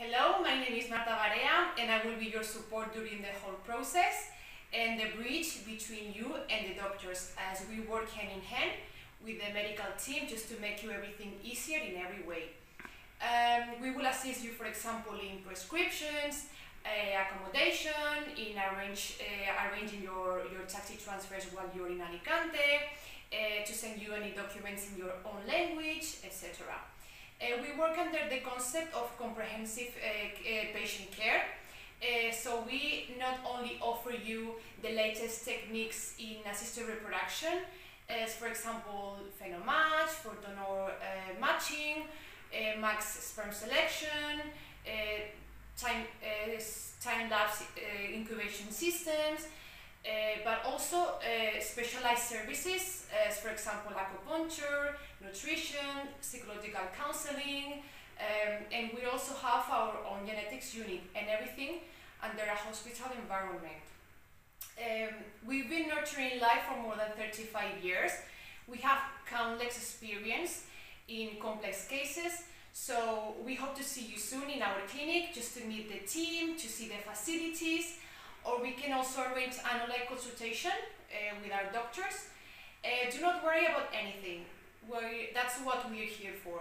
Hello, my name is Marta Varea and I will be your support during the whole process and the bridge between you and the doctors as we work hand in hand with the medical team just to make you everything easier in every way. Um, we will assist you, for example, in prescriptions, uh, accommodation, in arrange, uh, arranging your, your taxi transfers while you're in Alicante, uh, to send you any documents in your own language, etc. Uh, we work under the concept of comprehensive uh, uh, patient care. Uh, so we not only offer you the latest techniques in assisted reproduction, as for example PhenoMatch for donor matching, MACS sperm selection, time, time-lapse incubation systems, but also specialized services, as for example acupuncture, nutrition, psychological counseling, um, and we also have our own genetics unit and everything under a hospital environment. Um, we've been nurturing life for more than 35 years. We have countless experience in complex cases, so we hope to see you soon in our clinic just to meet the team, to see the facilities, or we can also arrange an online consultation uh, with our doctors. Uh, do not worry about anything. That's what we're here for.